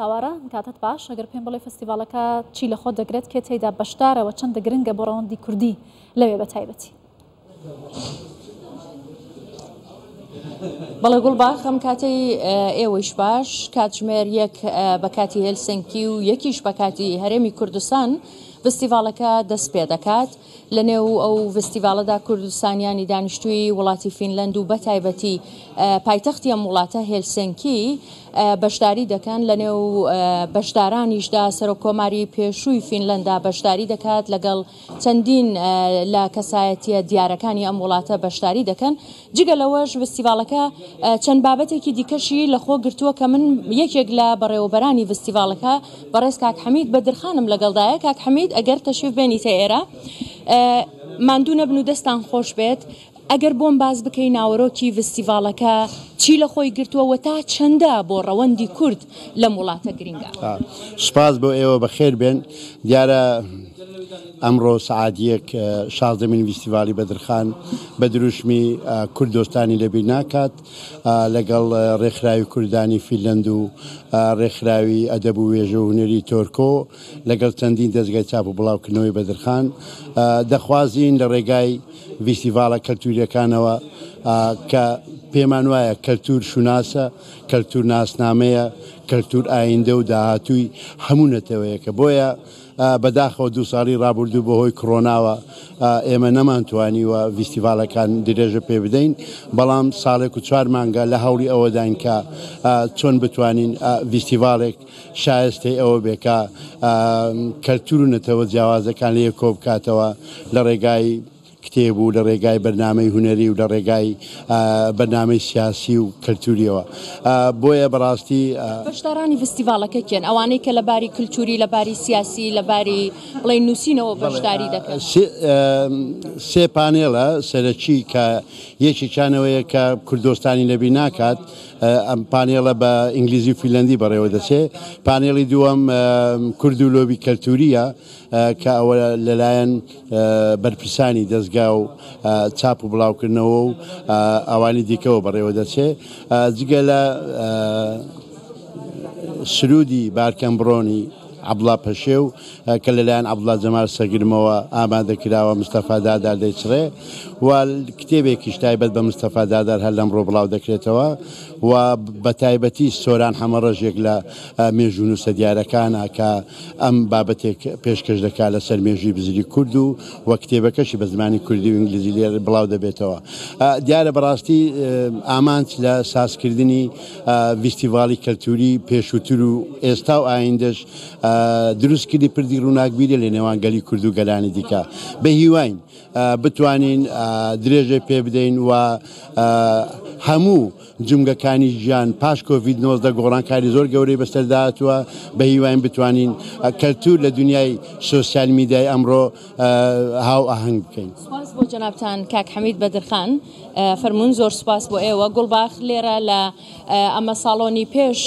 کاوارە، کاتت باش، ئەگەر پێم بڵێی فستیڤاڵەکە چی لە خۆ دەگرێت، کێ تێیدا بەشدارە و چەندە گرنگە بۆ ڕەوەندی کوردی لەوێ بە تایبەتی؟ بەڵێ گوڵباخ، ئەم کاتەی ئێوەیش باش، کاتژمێر یەک بە کاتی هێلسنکی و یەکیش بە کاتی هەرێمی کوردستان فستیڤاڵەکە دەست پێ دەکات، لەنێو ئەو ڤستیڤاڵەدا کوردستانیانی دانیشتووی وڵاتی فینلەند و بەتایبەتی پایتەختی ئەم وڵاتە هێلسنکی بەشداری دەکەن لەنێو بەشدارانیشدا سەرۆک کۆماری پێشووی فینلەندا بەشداری دەکات لەگەڵ چەندین لە کەسایەتیە دیارەکانی ئەم وڵاتە بەشداری دەکەن جگە لەوەش ڤستیڤاڵەکە چەند بابەتێکی دیکەشی لەخۆ گرتووە کە من یەکێک لە بەڕێوەبەرانی ڤستیڤاڵەکە بەڕێز کاک حەمید بەدرخانم لەگەڵدایە کاک حەمید ئەگەر تەشریف بێنیتە ئێرە ماندوو نەبن و دەستان خۆش بێت ئەگەر بۆم باس بکەی ناوەرۆکی ڤستیڤاڵەکە چی لە خۆی گرتووە و تا چەندە بۆ ڕەوەندی کورد لەم وڵاتە گرینگە. سپاس بۆ ئێوە بەخێر بێن دیارە ئەمڕۆ سعات یەک شازدەمین ویستیڤالی بەدرخان بە دروشمی کورد دۆستانی لەبیر ناکات لەگەڵ ڕێکخراوی کوردانی فیلەند و ڕێکخراوی ئەدەب و وێژە و هوەری تۆرکۆ لەگەڵ چەندین دەستگای چاپ و بڵاوکردنەوەی بەدرخان دەخوازیین لە ڕێگای ویستیڤالە کەلتوریەکانەوە کە پێمان وایە کەلتور شوناسە کەلتور ناسنامەیە، کەلتور ئایندە و داهاتووی هەموو نەتەوەیەکە، بۆیە بەداخەوە دوو ساڵی ڕابوردوو بەهۆی کڕۆناوە ئێمە نەمانتوانیوە ڤیستیڤاڵەکان درێژە پێ بدەین، بەڵام ساڵێک و چوار مانگە لە هەوڵی ئەوەداین کە چۆن بتوانین ڤیستیڤاڵێک شایستەی ئەوە بێ کە کەلتور و نەتەوە جیاوازەکان لێک کۆبکاتەوە لە ڕێگای کتێب و لە ڕێگای بەرنامەی هونەری و لە ڕێگای بەرنامەی سیاسی و کەلتوریەوە بۆیە بەڕاستی. بەشدارانی ڤستیڤاڵەکە کێن ئەوانەی کە لە باری کلتوری لە باری سیاسی لە باری بڵێین نوسینەوە بەشداری دەکەن؟ سێ پانێڵە سەرەکی کە یەکێکیان ئەوەیە کە کوردۆستانی نەبی ناکات ئەم پانێڵە بە ئینگلیزی و فیلەندی بەڕێوە دەچێ پانێڵی دووەم کورد و لۆبی کەلتوریە کە ئەوە لەلایەن بەرپرسانی دەزگا و چاپ و بڵاوکردنەوە و ئەوانی دیکەوە بەڕێوە دەچێ جگە لە سرودی بارکەم بڕۆنی عبلا پەشێو کە لەلایەن عبلا جەمار سەگرمەوە ئامادە کراوە مستەفا دادار دەیچڕێ و کتێبێکیش تایبەت بە مستەفا دادار هەر لەمڕۆ بڵاو دەکرێتەوە و بە تایبەتی سۆران حەمە ڕژێک لە مێژوونووسە دیارەکانە کە ئەم بابەتێک پێشکەش دەکات لەسەر مێژووی بزری کورد و و کتێبەکەشی بە زمانی کوردی و ئینگلیزی لێ بڵاو دەبێتەوە دیارە بەڕاستی ئامانج لە سازکردنی ڤیستیڤاڵی کەلتوری پێشووتر و ئێستا و ئایندەش دروستکردی پردی ڕووناکبیری لە نێوان گەلی کورد و گەلانی دیکە بە هیواین بتوانین درێژەی پێ بدەین و هەموو جومگەکانی ژیان پاش کۆڤید نۆزدە گۆڕانکاری زۆر گەورەی بەسەردا هاتووە، بەهیواین بتوانین کەلتور لە دونیای سۆسیال میدیای ئەمڕۆ هاوئاهەنگ بکەین. سوپاس بۆ جەنابتان کاک حەمید بەدرخان. فەرموون زۆر سوپاس بۆ ئێوە. گوڵباخ لێرە لە ئەمە ساڵۆنی پێش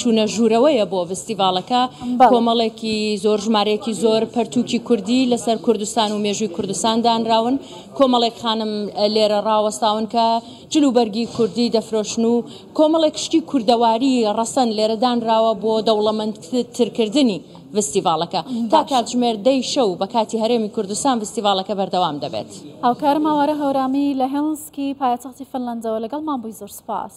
چوونە ژوورەوەیە بۆ ڤستیڤاڵەکە. کۆمەڵێکی زۆر ژمارەیەکی زۆر پەرتووکی کوردی لە سەر کوردستان و مێژووی کوردستان دانراون. کۆمەڵێک خانم لێرە ڕاوەستاون کە. جلوبەرگی کوردی دەفرۆشن و کۆمەڵێک شتی کوردەواری ڕەسەن لێرە دانراوە بۆ دەوڵەمەندترکردنی ڤستیڤاڵەکە تا کاتژمێر دەی شەو بە کاتی هەرێمی کوردستان ڤستیڤاڵەکە بەردەوام دەبێت. هاوکارم ئاوارە هەورامی لە هێڵنسکی پایەتەختی فنلەندەوە لەگەڵمان بووی زۆر سوپاس.